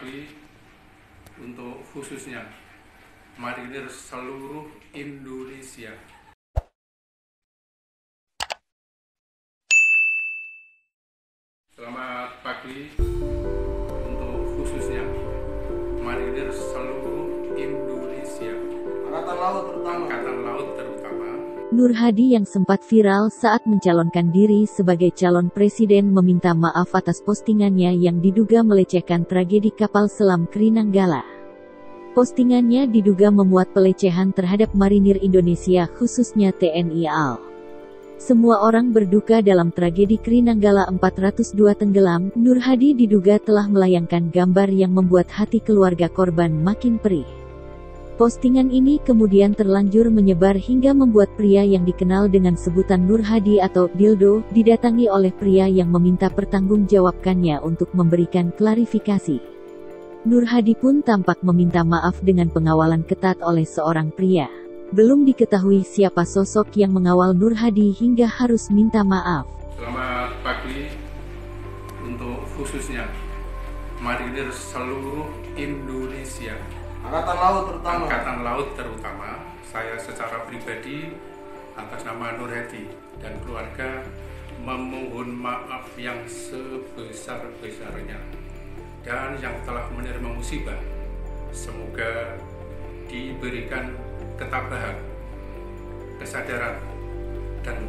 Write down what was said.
mewakili untuk khususnya marinir seluruh Indonesia. Selamat pagi untuk khususnya marinir seluruh Indonesia. Angkatan Laut terutama. Angkatan Laut terutama. Nur Hadi yang sempat viral saat mencalonkan diri sebagai calon presiden meminta maaf atas postingannya yang diduga melecehkan tragedi kapal selam Krinanggala. Postingannya diduga memuat pelecehan terhadap marinir Indonesia khususnya TNI AL. Semua orang berduka dalam tragedi Krinanggala 402 tenggelam, Nur Hadi diduga telah melayangkan gambar yang membuat hati keluarga korban makin perih. Postingan ini kemudian terlanjur menyebar hingga membuat pria yang dikenal dengan sebutan Nur Hadi atau Dildo, didatangi oleh pria yang meminta pertanggungjawabkannya untuk memberikan klarifikasi. Nur Hadi pun tampak meminta maaf dengan pengawalan ketat oleh seorang pria. Belum diketahui siapa sosok yang mengawal Nur Hadi hingga harus minta maaf. Selamat pagi untuk khususnya marinir seluruh Indonesia. Angkatan Laut terutama. Angkatan Laut terutama, saya secara pribadi atas nama Nur Hadi dan keluarga memohon maaf yang sebesar-besarnya dan yang telah menerima musibah. Semoga diberikan ketabahan, kesadaran, dan